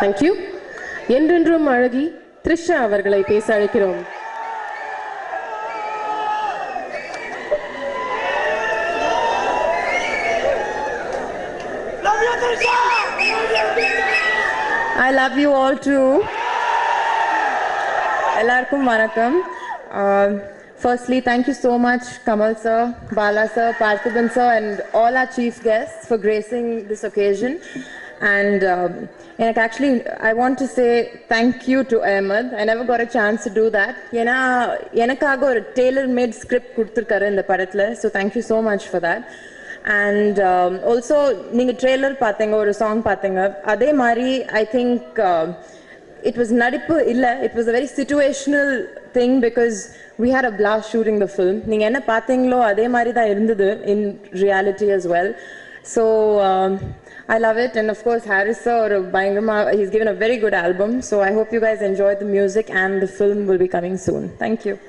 Thank you என்றென்றும் அழகி த்ரிஷா அவர்களை பேச அழைக்கிறோம் I love you all too. எல்லாருக்கும் வணக்கம் firstly thank you so much Kamal sir Bala sir Parthiban sir and all R chief guest for grazing this And and எனக்கு actually I want to say thank you to Ahmed I never got a chance to do that ஏன்னா எனக்காக ஒரு tailor made script கொடுத்துருக்காரு இந்த படத்தில். So thank you so much for that and also நீங்கள் trailer பார்த்தீங்க ஒரு சாங் பார்த்தீங்க அதே மாதிரி ஐ திங்க் இட் வாஸ் நடிப்பு இல்லை. It was a very situational thing because we had a blast shooting the film நீங்கள் என்ன பார்த்தீங்களோ அதே மாதிரி தான் இருந்தது in reality So um, I love it. And of course, Harris or uh, Bangrama, he's given a very good album. So I hope you guys enjoyed the music and the film will be coming soon. Thank you.